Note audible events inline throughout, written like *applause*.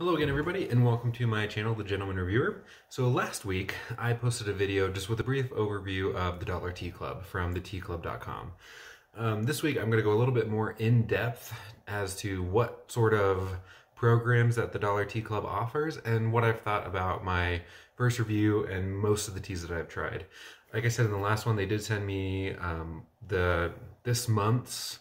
Hello again everybody and welcome to my channel, The Gentleman Reviewer. So last week I posted a video just with a brief overview of the Dollar Tea Club from theteaclub.com. Um, this week I'm going to go a little bit more in depth as to what sort of programs that the Dollar Tea Club offers and what I've thought about my first review and most of the teas that I've tried. Like I said in the last one, they did send me um, the this month's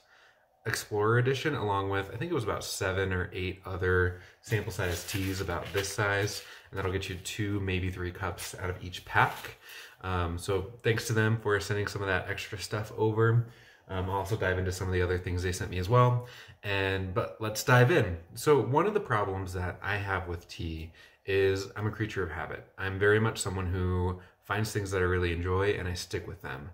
Explorer Edition, along with I think it was about seven or eight other sample size teas about this size, and that'll get you two, maybe three cups out of each pack. Um, so thanks to them for sending some of that extra stuff over. Um, I'll also dive into some of the other things they sent me as well. And but let's dive in. So one of the problems that I have with tea is I'm a creature of habit. I'm very much someone who finds things that I really enjoy and I stick with them.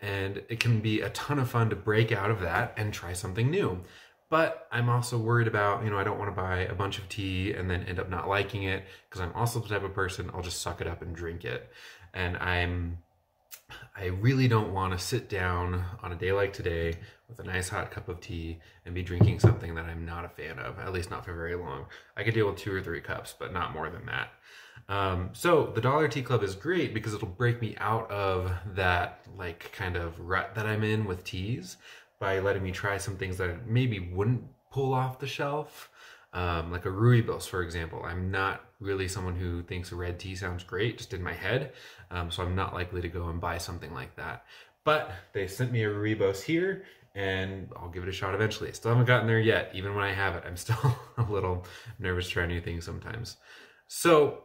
And it can be a ton of fun to break out of that and try something new. But I'm also worried about, you know, I don't want to buy a bunch of tea and then end up not liking it because I'm also the type of person I'll just suck it up and drink it. And I'm I really don't want to sit down on a day like today with a nice hot cup of tea and be drinking something that I'm not a fan of, at least not for very long. I could deal with two or three cups, but not more than that. Um, so the Dollar Tea Club is great because it'll break me out of that like kind of rut that I'm in with teas by letting me try some things that maybe wouldn't pull off the shelf. Um, like a rooibos, for example. I'm not really someone who thinks a red tea sounds great, just in my head. Um, so I'm not likely to go and buy something like that. But they sent me a rooibos here, and I'll give it a shot eventually. I still haven't gotten there yet. Even when I have it, I'm still *laughs* a little nervous to try new things sometimes. So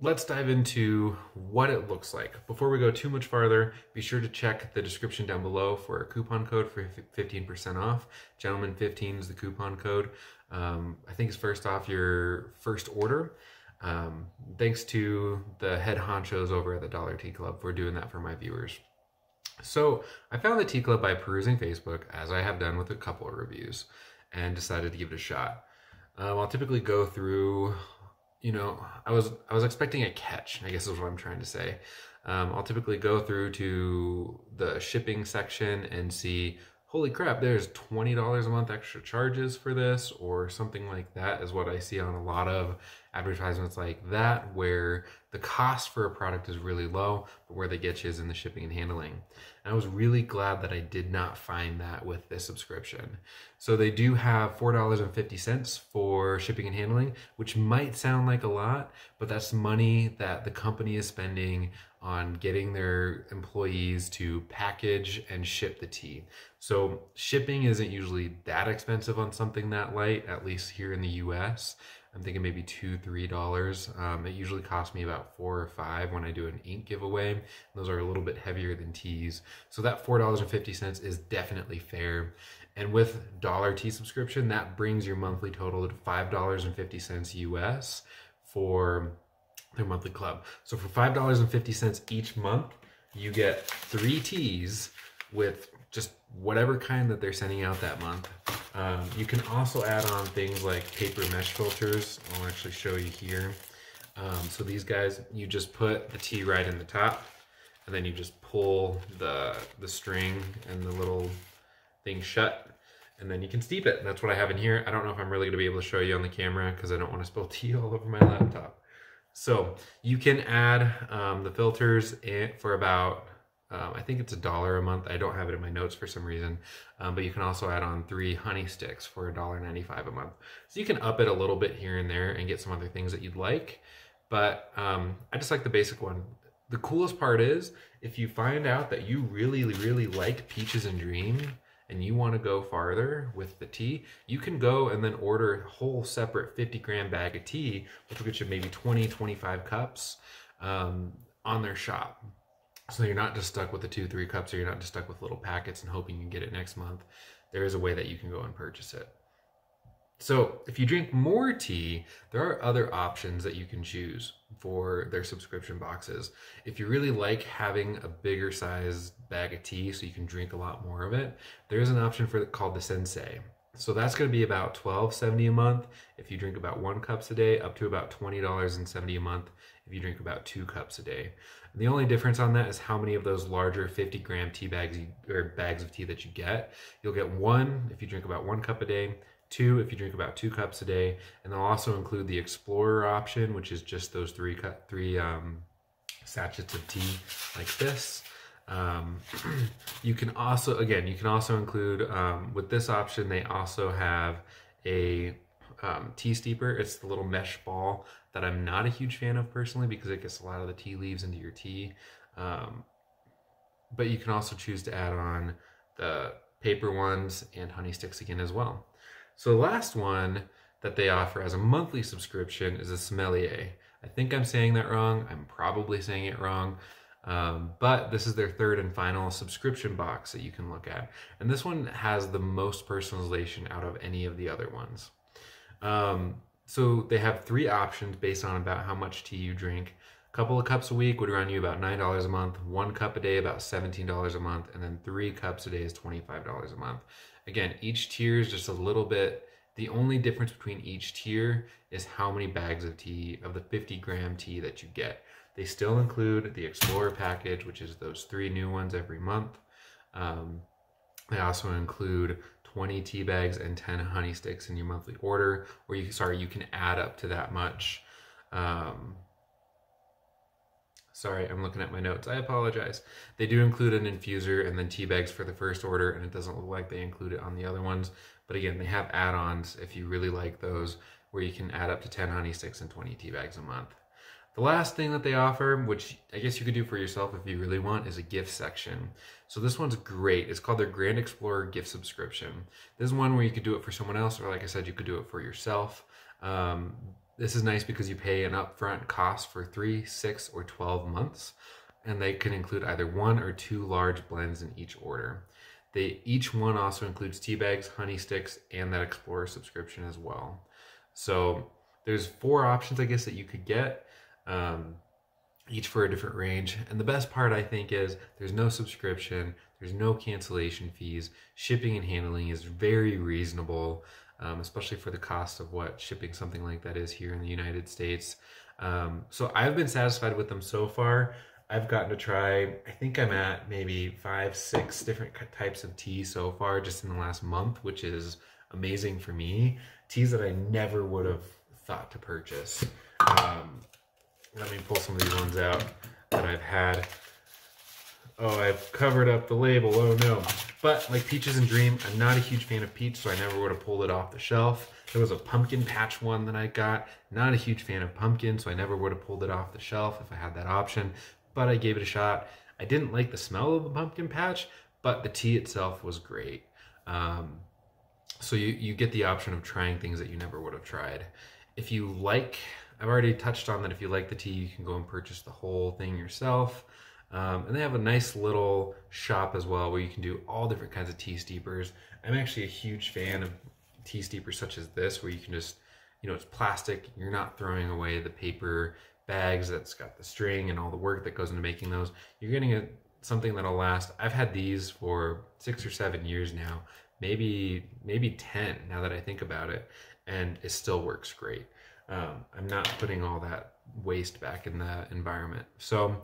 let's dive into what it looks like. Before we go too much farther, be sure to check the description down below for a coupon code for 15% off. Gentleman 15 is the coupon code. Um, I think it's first off your first order. Um, thanks to the head honchos over at the Dollar Tea Club for doing that for my viewers. So I found the Tea Club by perusing Facebook, as I have done with a couple of reviews, and decided to give it a shot. Um, I'll typically go through you know, I was I was expecting a catch. I guess is what I'm trying to say. Um, I'll typically go through to the shipping section and see, holy crap, there's twenty dollars a month extra charges for this, or something like that. Is what I see on a lot of advertisements like that, where the cost for a product is really low, but where they get you is in the shipping and handling. And I was really glad that I did not find that with this subscription. So they do have $4.50 for shipping and handling, which might sound like a lot, but that's money that the company is spending on getting their employees to package and ship the tea. So shipping isn't usually that expensive on something that light, at least here in the US. I'm thinking maybe two, three dollars. Um, it usually costs me about four or five when I do an ink giveaway. Those are a little bit heavier than teas. So that four dollars and fifty cents is definitely fair. And with dollar tea subscription, that brings your monthly total to five dollars and fifty cents US for their monthly club. So for five dollars and fifty cents each month, you get three teas with just whatever kind that they're sending out that month. Um, you can also add on things like paper mesh filters. I'll actually show you here. Um, so these guys, you just put the tea right in the top and then you just pull the, the string and the little thing shut and then you can steep it. That's what I have in here. I don't know if I'm really gonna be able to show you on the camera because I don't want to spill *laughs* tea all over my laptop. So you can add um, the filters for about um, I think it's a dollar a month. I don't have it in my notes for some reason, um, but you can also add on three honey sticks for a dollar ninety-five a month. So you can up it a little bit here and there and get some other things that you'd like. But um, I just like the basic one. The coolest part is if you find out that you really, really like Peaches and Dream and you want to go farther with the tea, you can go and then order a whole separate 50 gram bag of tea, which will get you maybe 20, 25 cups um, on their shop. So you're not just stuck with the two, three cups, or you're not just stuck with little packets and hoping you can get it next month. There is a way that you can go and purchase it. So if you drink more tea, there are other options that you can choose for their subscription boxes. If you really like having a bigger size bag of tea so you can drink a lot more of it, there is an option for called the Sensei. So that's going to be about $12.70 a month if you drink about one cups a day, up to about $20.70 a month if you drink about two cups a day. And the only difference on that is how many of those larger 50 gram tea bags you, or bags of tea that you get. You'll get one if you drink about one cup a day, two if you drink about two cups a day, and they'll also include the Explorer option, which is just those three cut three um, sachets of tea like this. Um, *clears throat* you can also, again, you can also include um, with this option. They also have a um, tea steeper. It's the little mesh ball that I'm not a huge fan of personally because it gets a lot of the tea leaves into your tea. Um, but you can also choose to add on the paper ones and honey sticks again as well. So the last one that they offer as a monthly subscription is a sommelier. I think I'm saying that wrong. I'm probably saying it wrong. Um, but this is their third and final subscription box that you can look at. And this one has the most personalization out of any of the other ones. Um, so they have three options based on about how much tea you drink. A couple of cups a week would run you about $9 a month, one cup a day about $17 a month, and then three cups a day is $25 a month. Again, each tier is just a little bit, the only difference between each tier is how many bags of tea, of the 50 gram tea that you get. They still include the Explorer package, which is those three new ones every month. Um, they also include 20 tea bags and 10 honey sticks in your monthly order, or you sorry, you can add up to that much. Um, sorry, I'm looking at my notes. I apologize. They do include an infuser and then tea bags for the first order, and it doesn't look like they include it on the other ones. But again, they have add-ons if you really like those, where you can add up to 10 honey sticks and 20 tea bags a month. The last thing that they offer, which I guess you could do for yourself if you really want, is a gift section. So this one's great. It's called their Grand Explorer gift subscription. This is one where you could do it for someone else, or like I said, you could do it for yourself. Um, this is nice because you pay an upfront cost for three, six, or 12 months, and they can include either one or two large blends in each order. They each one also includes tea bags, honey sticks, and that Explorer subscription as well. So there's four options, I guess, that you could get um, each for a different range. And the best part, I think, is there's no subscription, there's no cancellation fees. Shipping and handling is very reasonable, um, especially for the cost of what shipping something like that is here in the United States. Um, so I've been satisfied with them so far. I've gotten to try, I think I'm at maybe five, six different types of tea so far just in the last month, which is amazing for me. Teas that I never would have thought to purchase. Um, let me pull some of these ones out that I've had. Oh, I've covered up the label. Oh no. But like Peaches and Dream, I'm not a huge fan of peach, so I never would have pulled it off the shelf. There was a pumpkin patch one that I got. Not a huge fan of pumpkin, so I never would have pulled it off the shelf if I had that option. But I gave it a shot. I didn't like the smell of the pumpkin patch, but the tea itself was great. Um, so you, you get the option of trying things that you never would have tried. If you like I've already touched on that if you like the tea, you can go and purchase the whole thing yourself. Um, and they have a nice little shop as well where you can do all different kinds of tea steepers. I'm actually a huge fan of tea steepers such as this where you can just, you know, it's plastic. You're not throwing away the paper bags that's got the string and all the work that goes into making those. You're getting a, something that'll last. I've had these for six or seven years now, maybe maybe 10 now that I think about it, and it still works great um, I'm not putting all that waste back in the environment. So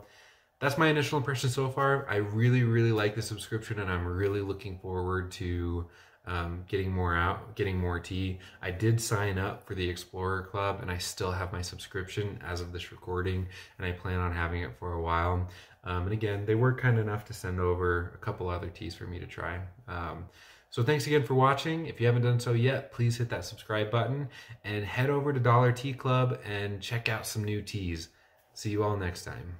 that's my initial impression so far. I really, really like the subscription and I'm really looking forward to um, getting more out, getting more tea. I did sign up for the Explorer Club and I still have my subscription as of this recording and I plan on having it for a while. Um, and again, they were kind enough to send over a couple other teas for me to try. Um, so thanks again for watching. If you haven't done so yet, please hit that subscribe button and head over to Dollar Tea Club and check out some new teas. See you all next time.